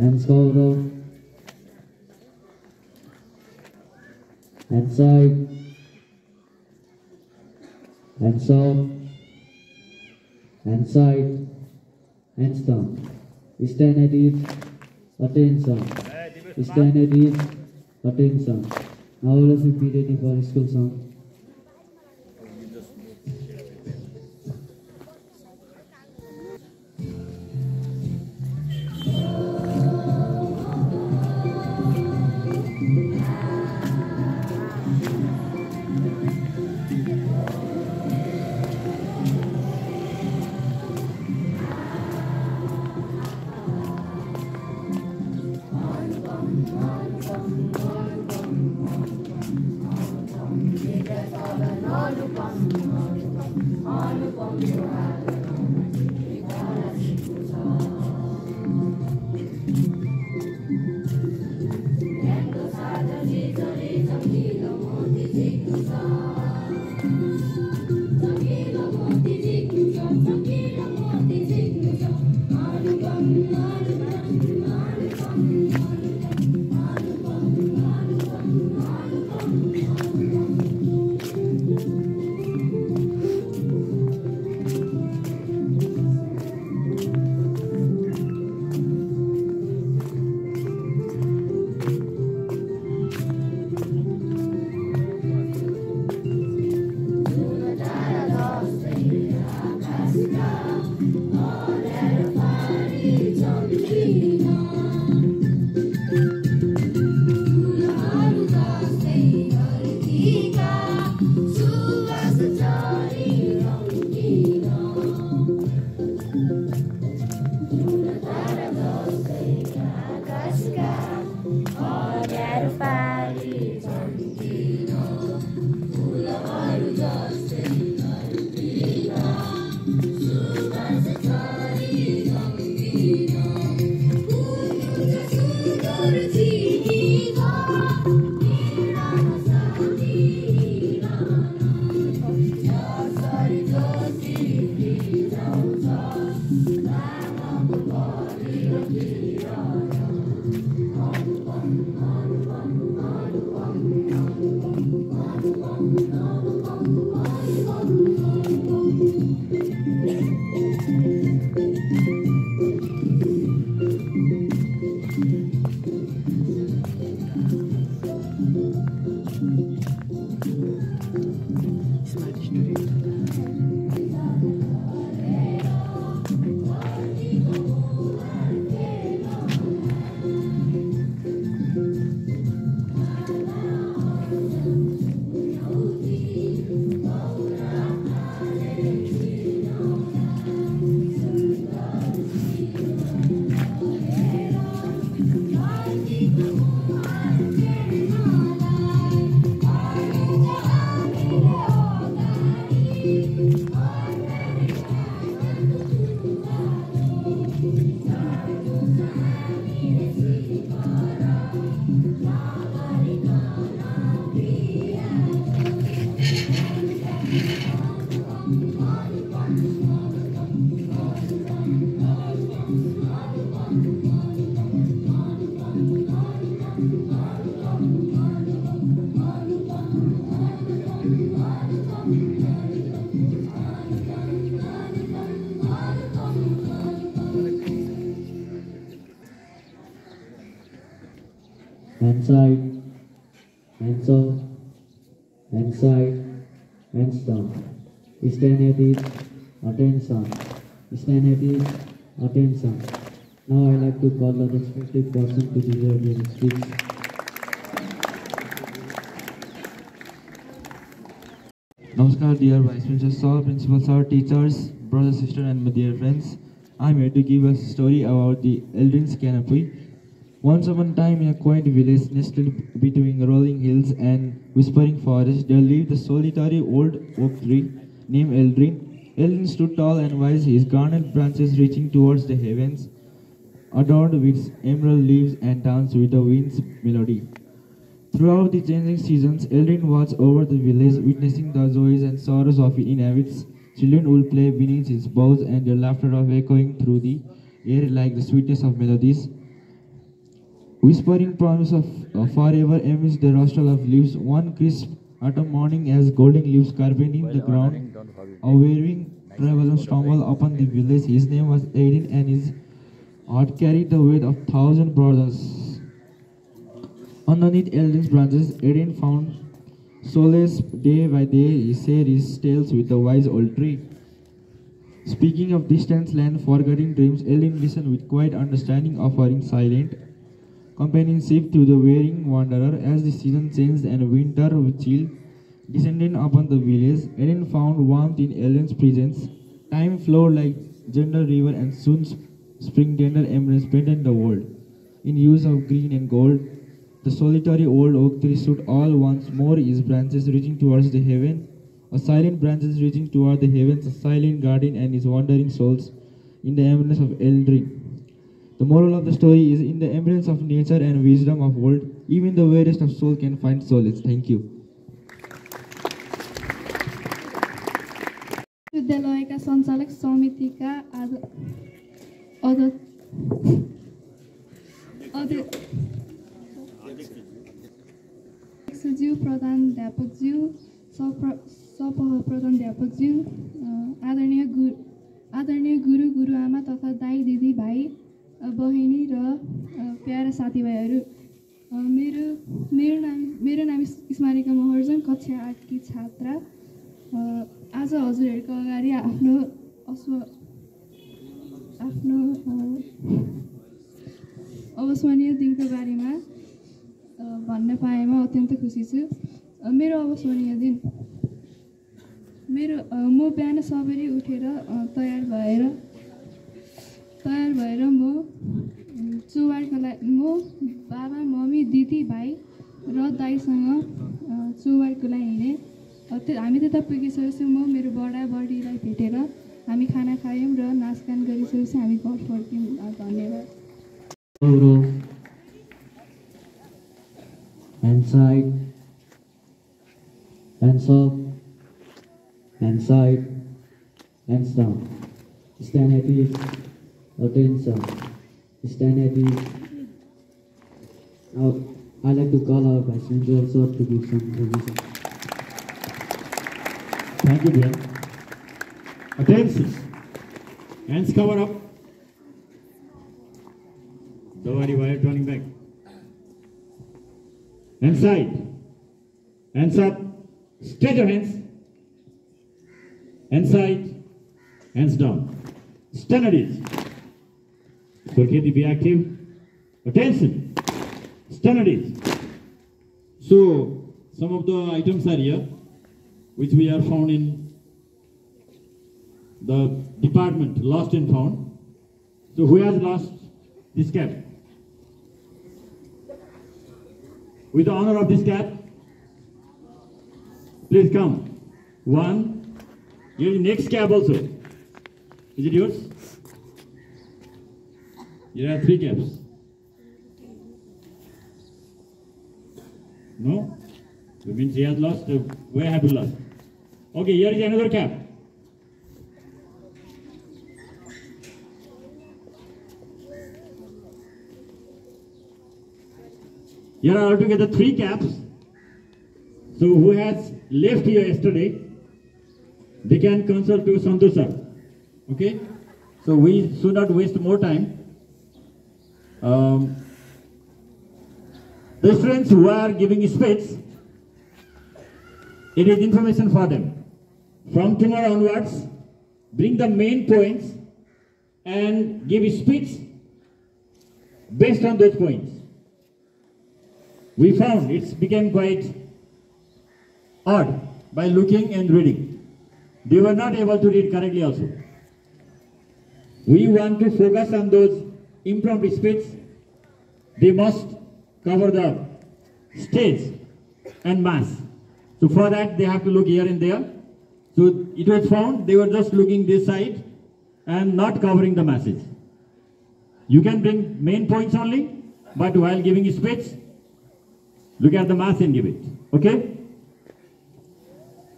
Hands Gaurav. Hands side. Hands out. Hands side. Hands down. Stand at ease. Attention. Stand at ease. Attention. Now let us be ready for school song. Hand Stand attention. Stand attention. Now I like to call the respective person to deliver their speech. Namaskar, dear Vice Principal Sir, Principal Sir, teachers, brothers, sisters, and my dear friends. I'm here to give a story about the Eldrin's Canopy. Once upon a time, in a quaint village nestled between rolling hills and whispering forests, there lived a solitary old oak tree named Eldrin. Eldrin stood tall and wise, his garnet branches reaching towards the heavens, adorned with emerald leaves and danced with the wind's melody. Throughout the changing seasons, Eldrin watched over the village, witnessing the joys and sorrows of its inhabitants. Children would play beneath its boughs, and their laughter of echoing through the air like the sweetness of melodies. Whispering promise of uh, forever amidst the rustle of leaves, one crisp autumn morning as golden leaves carpeting the ground, a wearing traveler stumbled upon the village. His name was Aiden, and his heart carried the weight of thousand burdens. Underneath Eldrin's branches, Aiden found solace day by day. He shared his tales with the wise old tree. Speaking of distant land, forgetting dreams, Eldrin listened with quiet understanding, offering silent companionship to the wearing wanderer as the season changed and winter with chill descended upon the village. Ellen found warmth in Ellen's presence. Time flowed like gentle river and soon spring tender embrace painted the world. In hues of green and gold, the solitary old oak tree stood all once more, its branches reaching towards the heaven, a silent branches reaching toward the heavens, a silent guardian and his wandering souls in the embrace of Eldrin. The moral of the story is in the embrace of nature and wisdom of old, even the weariest of soul can find solace. Thank you. सञ्चालक समितिका आज अध्यक्ष अध्यक्षज्यू प्रधानध्यापकज्यू सप्र सपह प्रधानध्यापकज्यू आदरणीय गुरु आदरणीय गुरु गुरुआमा तथा दाई दिदी भाइ बहिनी र प्यारा साथीभाइहरू मेरो मेरो नाम मेरो नाम स्मारिका महर्जन कक्षा आठकी छात्रा आज हजुरहरूको अगाडि आफ्नो अस्व आफ्नो अविस्मरणीय दिनको बारेमा भन्न पाएमा अत्यन्त खुसी छु। मेरो अविस्मरणीय दिन मेरो म बिहान सबेरै उठेर तयार भएर तयार भएर म चुवाडको लागि म बाबा मम्मी दिदी भाइ र दाईसँग चुवाडको लागि हिँडेँ। त्यो हामी त्यता पुगिसकेपछि म मेरो बडा बडीलाई भेटेर हामी खाना खायौँ र नाचगान गरिसकेपछि हामी घर फर्क्यौँ। धन्यवाद। I like to ह्यान्डसाइट ह्यान्डसप ह्यान्डसाइटिस स्ट्यान्डिस अब अहिले दुख भाइ Thank you, dear. Attention. Hands cover up. Don't worry while turning back. Hands side. Hands up. Straight your hands. Hands side. Hands down. Stand at ease. Surketi, be active. Attention. Stand at ease. So, some of the items are here, which we are found in the department, lost and found. So, who has lost this cap? With the honor of this cap, please come. One. Is next cap also. Is it yours? Here are three caps. No? That means he has lost. Uh, where have you lost? Okay, here is another cap. Here are altogether three caps. So who has left here yesterday, they can consult to Santosh sir. Okay? So we should not waste more time. Um, the students who are giving speech, it is information for them. From tomorrow onwards, bring the main points and give a speech based on those points. We found it became quite odd by looking and reading. They were not able to read correctly also. We want to focus on those impromptu speech. They must cover the stage and mass. So for that they have to look here and there. So it was found they were just looking this side and not covering the masses. You can bring main points only, but while giving speech, look at the mass and give it. Okay?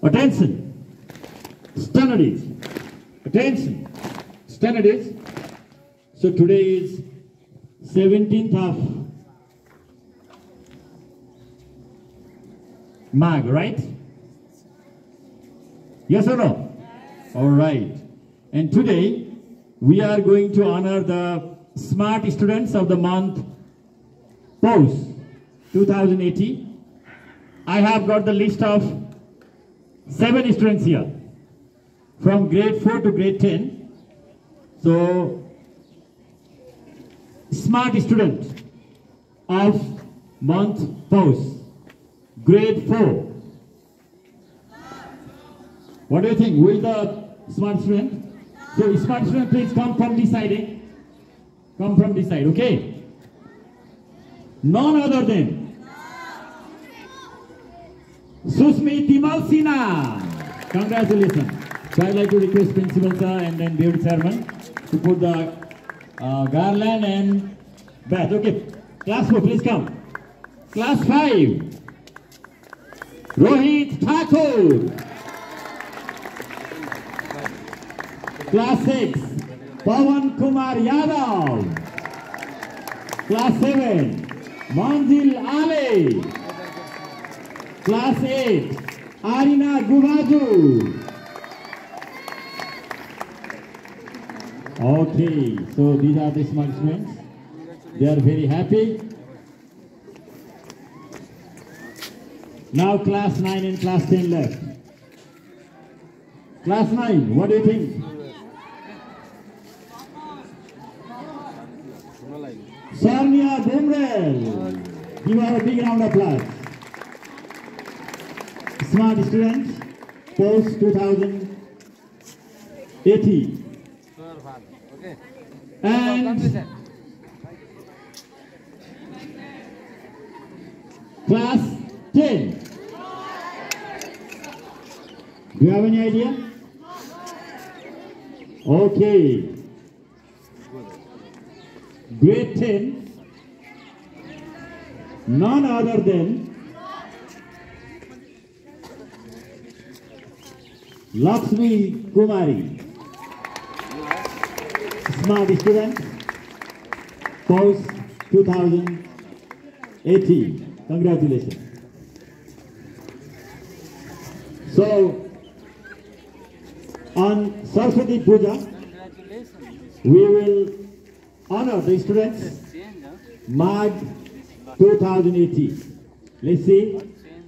Attention. Standards. Attention. Standards. So today is 17th of Magh, right? Yes or no? All right. And today we are going to honor the smart students of the month Poush 2018. I have got the list of seven students here from grade 4 to grade 10. So, smart student of month Poush grade 4. What do you think? Who is the smart student? So smart student, please come from this side. Eh? Come from this side, okay? None other than Susmi Timal. Congratulations. So I'd like to request Principal Sir and then David Chairman to put the uh, garland and bath. Okay, class 4, please come. Class 5. Rohit Thakur. Class 6, Pawan Kumar Yadav. Class 7, Manjil Ali. Class 8, Arina Guvaju. Okay, so these are the students. They are very happy. Now class 9 and class 10 left. Class 9, what do you think? Bumrel. Give her a big round of applause. Smart students, post 2018. And class 10. Do you have any idea? Okay. Grade 10, none other than Lakshmi Kumari. Smart student, post 2018. Congratulations. So, on Saraswati Puja, we will honor the students Magh 2018. Let's see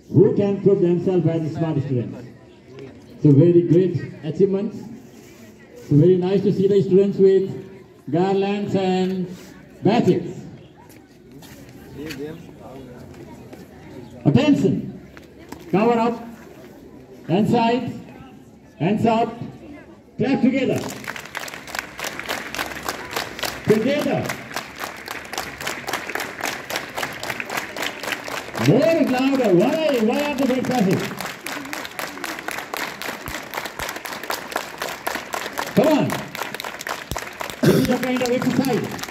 who can prove themselves as smart students. So very great achievements. So very nice to see the students with garlands and badges. Attention! Cover up, hands side, hands up, clap together. Together. More louder. Uh, why? Why are the great? Come on. This is a kind of exercise.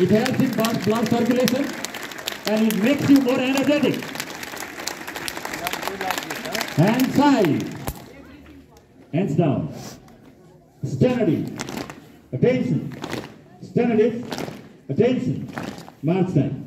It helps in blood circulation and it makes you more energetic. Hands side. Hands down. Stand Attention. Stand Attention. March time.